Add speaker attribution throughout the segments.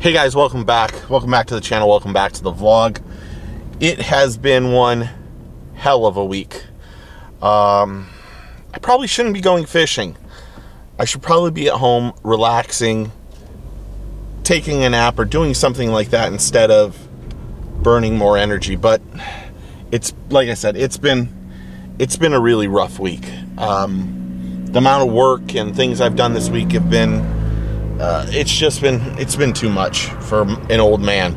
Speaker 1: Hey guys, welcome back. Welcome back to the channel. Welcome back to the vlog. It has been one hell of a week. Um, I probably shouldn't be going fishing. I should probably be at home relaxing, taking a nap or doing something like that instead of burning more energy. But it's like I said, it's been it's been a really rough week. Um, the amount of work and things I've done this week have been uh, it's just been it's been too much for an old man.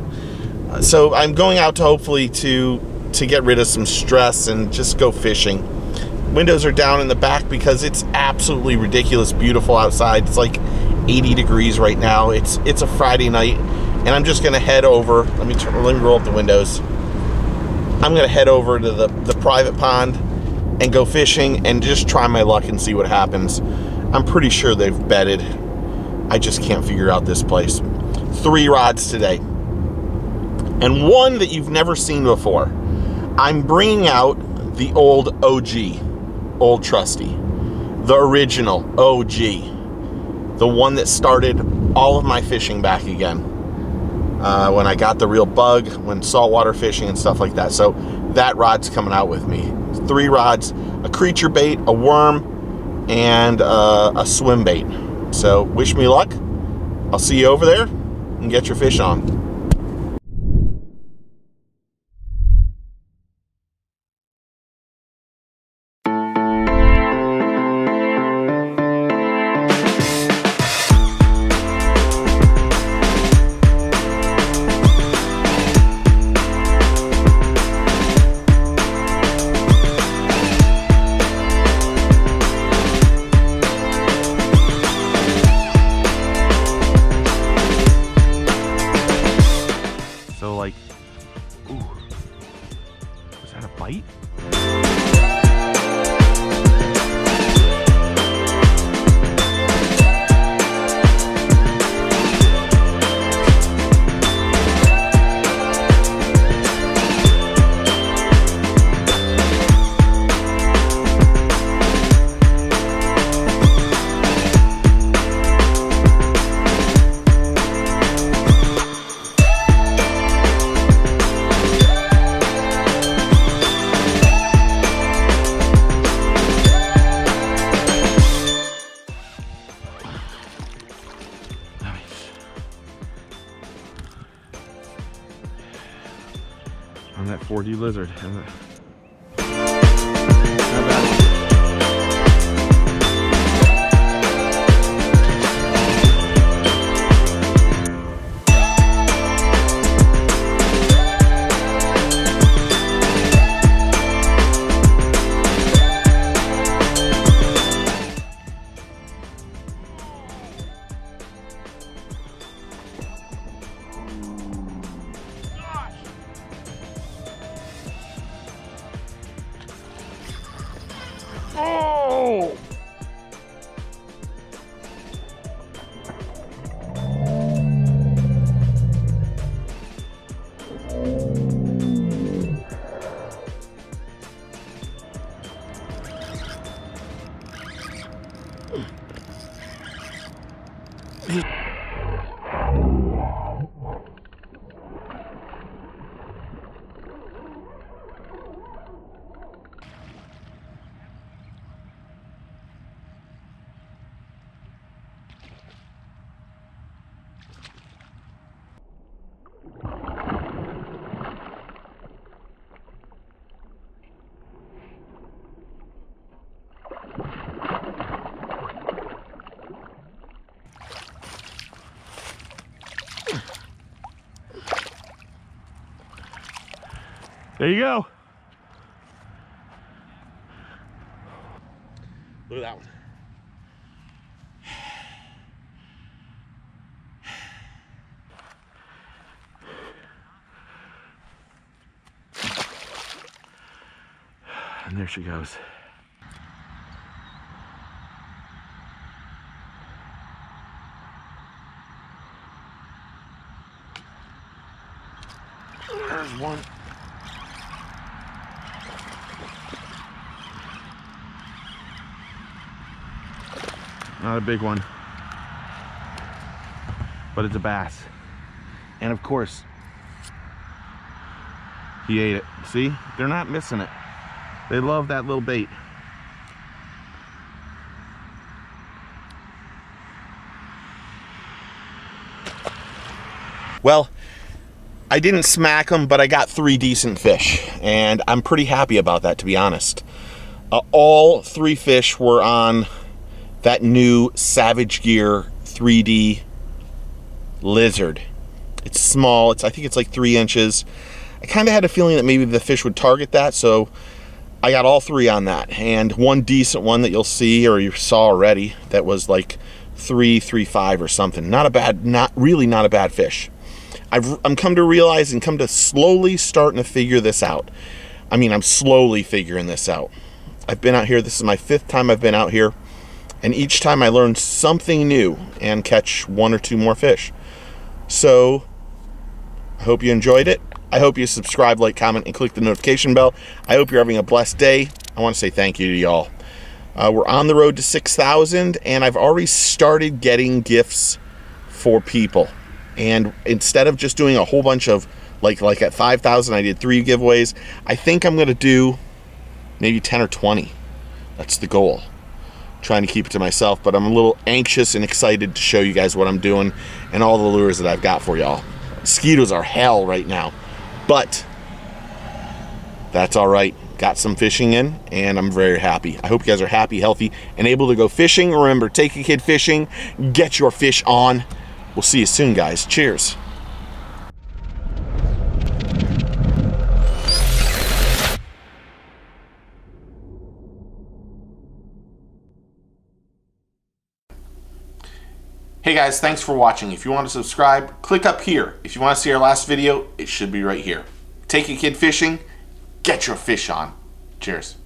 Speaker 1: So I'm going out to hopefully to to get rid of some stress and just go fishing. Windows are down in the back because it's absolutely ridiculous beautiful outside. It's like 80 degrees right now. It's it's a Friday night and I'm just to head over. Let me turn, let me roll up the windows. I'm to head over to the the private pond and go fishing and just try my luck and see what happens. I'm pretty sure they've bedded I just can't figure out this place. Three rods today. And one that you've never seen before. I'm bringing out the old OG, Old Trusty. The original OG. The one that started all of my fishing back again. Uh, when I got the real bug, when saltwater fishing and stuff like that. So that rod's coming out with me. Three rods, a creature bait, a worm, and uh, a swim bait. So wish me luck. I'll see you over there and get your fish
Speaker 2: on. That 4D lizard. There you go.
Speaker 1: Look at that one.
Speaker 2: And there she goes.
Speaker 1: There's one.
Speaker 2: Not a big one. But it's a bass.
Speaker 1: And of course, he ate it. See, they're not missing it. They love that little bait. Well, I didn't smack them, but I got three decent fish, and I'm pretty happy about that, to be honest. Uh, all three fish were on that new Savage Gear 3D lizard. It's small. It's I think it's like three inches. I kind of had a feeling that maybe the fish would target that, so I got all three on that, and one decent one that you'll see or you saw already that was like three, three, five or something. Not a bad, not really not a bad fish. I've I'm come to realize and come to slowly starting to figure this out. I mean, I'm slowly figuring this out. I've been out here. This is my fifth time I've been out here, and each time I learn something new and catch one or two more fish. So, I hope you enjoyed it. I hope you subscribe, like, comment, and click the notification bell. I hope you're having a blessed day. I want to say thank you to y'all. Uh, we're on the road to 6,000, and I've already started getting gifts for people. And instead of just doing a whole bunch of, like, like at 5,000, I did three giveaways. I think I'm going to do maybe 10 or 20. That's the goal. Trying to keep it to myself, but I'm a little anxious and excited to show you guys what I'm doing and all the lures that I've got for y'all. Mosquitoes are hell right now, but that's all right. Got some fishing in, and I'm very happy. I hope you guys are happy, healthy, and able to go fishing. Remember, take a kid fishing, get your fish on. We'll see you soon, guys. Cheers. Hey guys, thanks for watching. If you want to subscribe, click up here. If you want to see our last video, it should be right here. Take a kid fishing, get your fish on. Cheers.